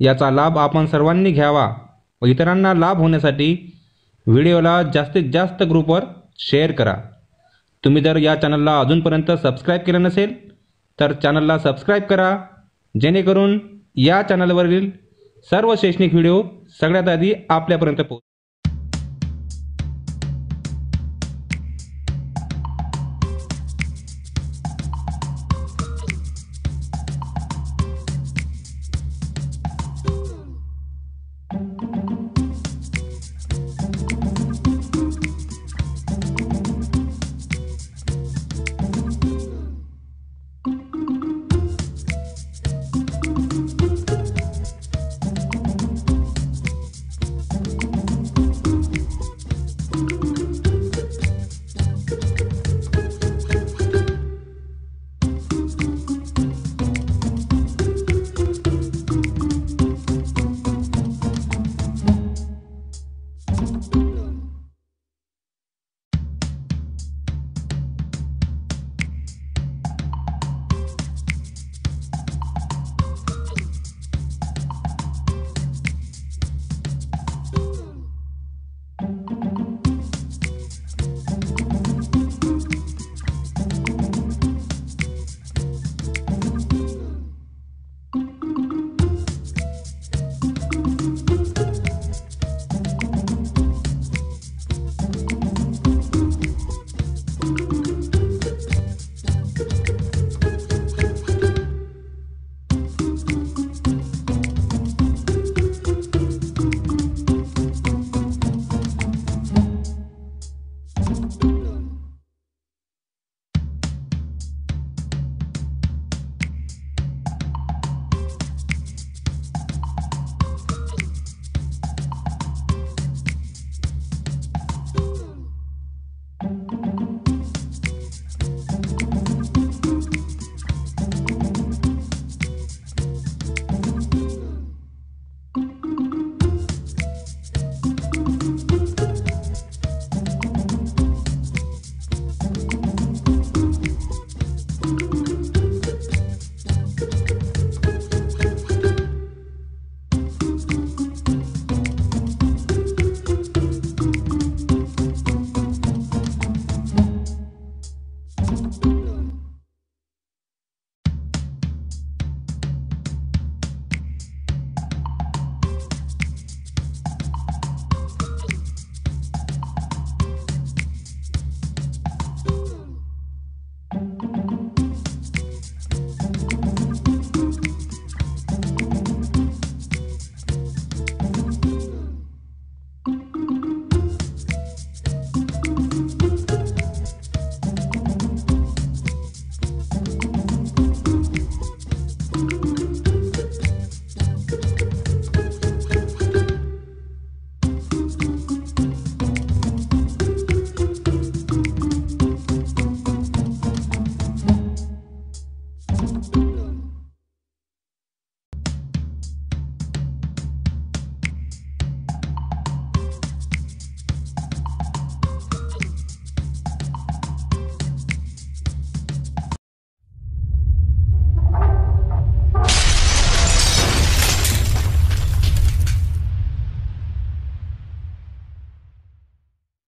याचा लाभ आपण सर्वांनी घ्यावा व इतरांना लाभ होण्यासाठी व्हिडिओला जास्तीत जास्त ग्रुपवर शेअर करा. तुम्ही जर या चॅनलला अजूनपर्यंत सबस्क्राईब केलं नसेल तर चॅनलला सबस्क्राईब करा जेणेकरून या चॅनलवरील सर्व शैक्षणिक व्हिडिओ सगळ्यात आधी आपल्यापर्यंत पोहोच